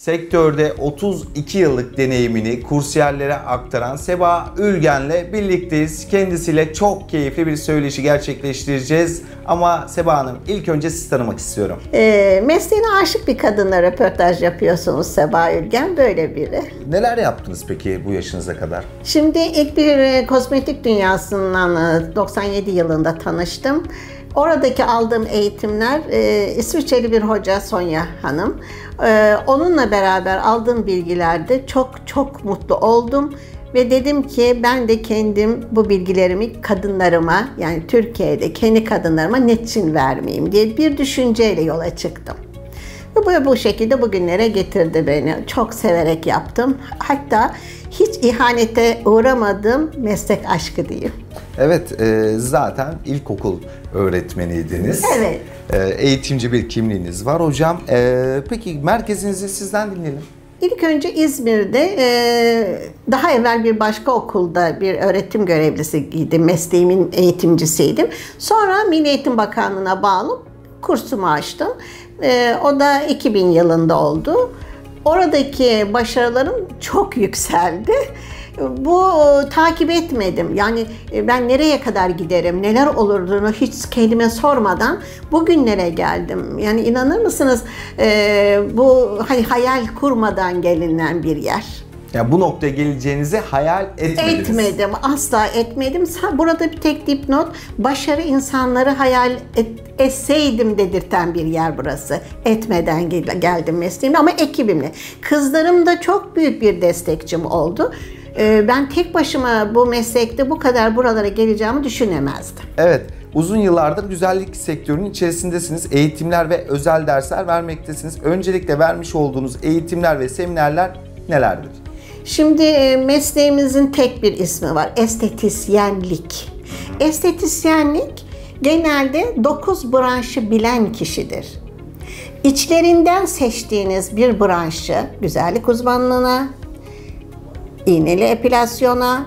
Sektörde 32 yıllık deneyimini kursiyerlere aktaran Seba Ülgen'le birlikteyiz. Kendisiyle çok keyifli bir söyleşi gerçekleştireceğiz. Ama Seba Hanım ilk önce sizi tanımak istiyorum. E, mesleğine aşık bir kadınla röportaj yapıyorsunuz Seba Ülgen, böyle biri. Neler yaptınız peki bu yaşınıza kadar? Şimdi ilk bir e, kozmetik dünyasından e, 97 yılında tanıştım. Oradaki aldığım eğitimler e, İsviçreli bir hoca Sonya Hanım. E, onunla beraber aldığım bilgilerde çok çok mutlu oldum ve dedim ki ben de kendim bu bilgilerimi kadınlarıma yani Türkiye'de kendi kadınlarıma niçin vermeyeyim diye bir düşünceyle yola çıktım. Ve bu, bu şekilde bugünlere getirdi beni. Çok severek yaptım. Hatta hiç ihanete uğramadım meslek aşkı diyeyim. Evet, e, zaten ilkokul öğretmeniydiniz. Evet. E, eğitimci bir kimliğiniz var hocam. E, peki merkezinizi sizden dinleyelim. İlk önce İzmir'de e, daha evvel bir başka okulda bir öğretim görevlisiydim. Mesleğimin eğitimcisiydim. Sonra Milli Eğitim Bakanlığı'na bağlı kursumu açtım. E, o da 2000 yılında oldu. Oradaki başarılarım çok yükseldi. Bu takip etmedim. Yani e, ben nereye kadar giderim, neler olurduğunu hiç kendime sormadan bugünlere geldim. Yani inanır mısınız e, bu hani hayal kurmadan gelinen bir yer. Yani bu noktaya geleceğinizi hayal etmediniz. Etmedim, asla etmedim. Burada bir tek dipnot, başarı insanları hayal et, etseydim dedirten bir yer burası. Etmeden gel- geldim mesleğime ama ekibimle. Kızlarım da çok büyük bir destekçim oldu. Ee, Ben tek başıma bu meslekte bu kadar buralara geleceğimi düşünemezdim. Evet, uzun yıllardır güzellik sektörünün içerisindesiniz. Eğitimler ve özel dersler vermektesiniz. Öncelikle vermiş olduğunuz eğitimler ve seminerler nelerdir? Şimdi e, mesleğimizin tek bir ismi var. Estetisyenlik. Estetisyenlik genelde 9 branşı bilen kişidir. İçlerinden seçtiğiniz bir branşı güzellik uzmanlığına, iğneli epilasyona,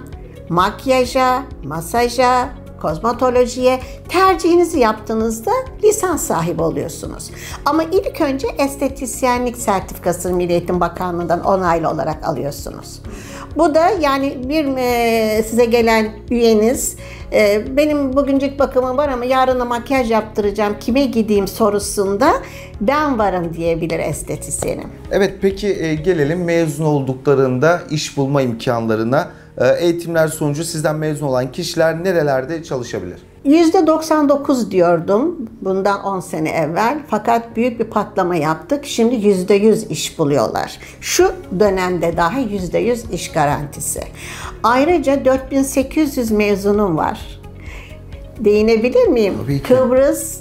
makyaja, masaja, kozmetolojiye tercihinizi yaptığınızda lisans sahibi oluyorsunuz. Ama ilk önce estetisyenlik sertifikasını Milli Eğitim Bakanlığı'ndan onaylı olarak alıyorsunuz. Bu da yani bir e, size gelen üyeniz e, benim bugün cilt bakımım var ama yarın da makyaj yaptıracağım kime gideyim sorusunda ben varım diyebilir estetisyenim. Evet, peki e, gelelim mezun olduklarında iş bulma imkanlarına. E, eğitimler sonucu sizden mezun olan kişiler nerelerde çalışabilir? %99 diyordum bundan 10 sene evvel fakat büyük bir patlama yaptık. Şimdi %100 iş buluyorlar. Şu dönemde daha %100 iş garantisi. Ayrıca 4800 mezunum var. Değinebilir miyim? Kıbrıs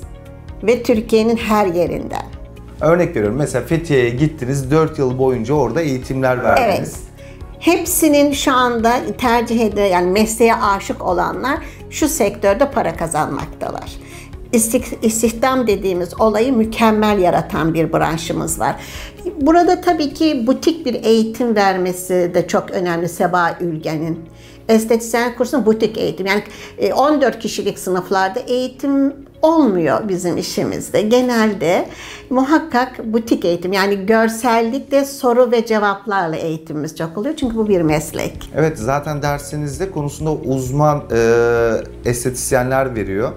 ve Türkiye'nin her yerinden. Örnek veriyorum mesela Fethiye'ye gittiniz 4 yıl boyunca orada eğitimler verdiniz. Evet. Hepsinin şu anda tercih ede yani mesleğe aşık olanlar şu sektörde para kazanmaktalar. İstihdam dediğimiz olayı mükemmel yaratan bir branşımız var. Burada tabii ki butik bir eğitim vermesi de çok önemli Seba Ülgen'in. Estetisyen kursunun butik eğitim. Yani e, 14 kişilik sınıflarda eğitim olmuyor bizim işimizde. Genelde muhakkak butik eğitim yani görsellikle soru ve cevaplarla eğitimimiz çok oluyor. Çünkü bu bir meslek. Evet zaten dersinizde konusunda uzman e, estetisyenler veriyor.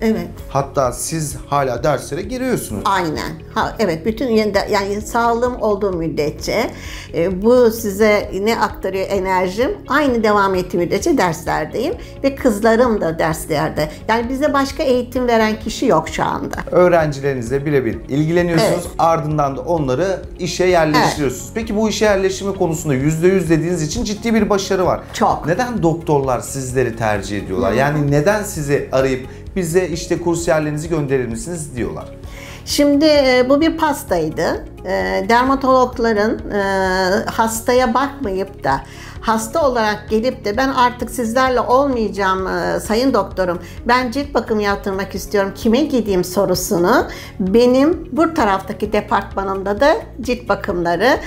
Evet. Hatta siz hala derslere giriyorsunuz. Aynen. Ha, evet bütün yönde- yani sağlığım olduğu müddetçe e, bu size ne aktarıyor enerjim aynı devam ettiği müddetçe derslerdeyim ve kızlarım da derslerde. Yani bize başka eğitim veren kişi yok şu anda. Öğrencilerinizle birebir ilgileniyorsunuz. Evet. Ardından da onları işe yerleştiriyorsunuz. Peki bu işe yerleştirme konusunda %100 dediğiniz için ciddi bir başarı var. Çok. Neden doktorlar sizleri tercih ediyorlar? Yani neden sizi arayıp bize işte kursiyerlerinizi gönderir misiniz diyorlar? Şimdi e, bu bir pastaydı. E, dermatologların e, hastaya bakmayıp da hasta olarak gelip de ben artık sizlerle olmayacağım sayın doktorum. Ben cilt bakımı yaptırmak istiyorum. Kime gideyim sorusunu benim bu taraftaki departmanımda da cilt bakımları,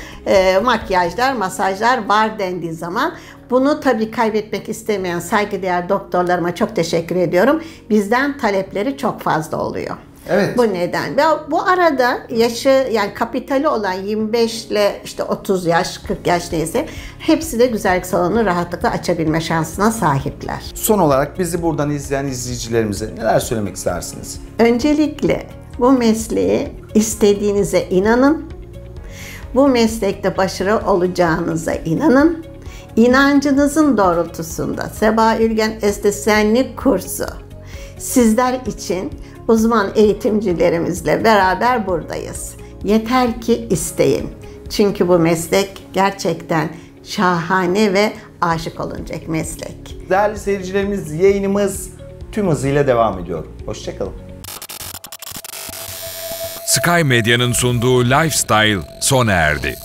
makyajlar, masajlar var dendiği zaman bunu tabii kaybetmek istemeyen saygıdeğer doktorlarıma çok teşekkür ediyorum. Bizden talepleri çok fazla oluyor. Evet. Bu neden. Ve bu arada yaşı yani kapitali olan 25 ile işte 30 yaş, 40 yaş neyse hepsi de güzellik salonu rahatlıkla açabilme şansına sahipler. Son olarak bizi buradan izleyen izleyicilerimize neler söylemek istersiniz? Öncelikle bu mesleği istediğinize inanın. Bu meslekte başarılı olacağınıza inanın. İnancınızın doğrultusunda Seba Ülgen Estetisyenlik kursu sizler için uzman eğitimcilerimizle beraber buradayız. Yeter ki isteyin. Çünkü bu meslek gerçekten şahane ve aşık olunacak meslek. Değerli seyircilerimiz yayınımız tüm hızıyla devam ediyor. Hoşçakalın. Sky Medya'nın sunduğu Lifestyle sona erdi.